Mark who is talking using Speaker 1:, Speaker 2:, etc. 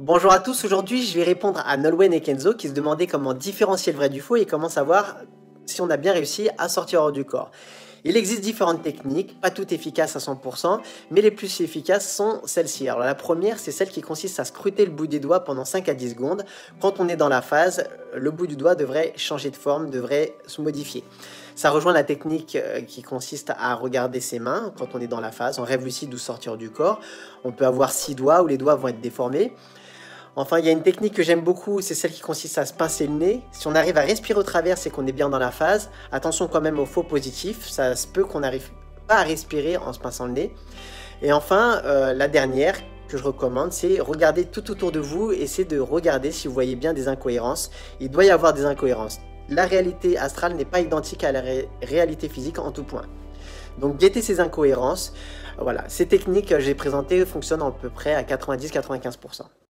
Speaker 1: Bonjour à tous, aujourd'hui je vais répondre à Nolwenn et Kenzo qui se demandaient comment différencier le vrai du faux et comment savoir si on a bien réussi à sortir hors du corps. Il existe différentes techniques, pas toutes efficaces à 100%, mais les plus efficaces sont celles-ci. Alors la première, c'est celle qui consiste à scruter le bout des doigts pendant 5 à 10 secondes. Quand on est dans la phase, le bout du doigt devrait changer de forme, devrait se modifier. Ça rejoint la technique euh, qui consiste à regarder ses mains quand on est dans la phase, en rêve lucide ou sortir du corps. On peut avoir 6 doigts où les doigts vont être déformés. Enfin, il y a une technique que j'aime beaucoup, c'est celle qui consiste à se pincer le nez. Si on arrive à respirer au travers, c'est qu'on est bien dans la phase. Attention quand même au faux positif, ça se peut qu'on n'arrive pas à respirer en se pinçant le nez. Et enfin, euh, la dernière que je recommande, c'est regarder tout autour de vous, essayez de regarder si vous voyez bien des incohérences. Il doit y avoir des incohérences. La réalité astrale n'est pas identique à la réalité physique en tout point. Donc guettez ces incohérences. Voilà, ces techniques que j'ai présentées fonctionnent à peu près à 90-95%.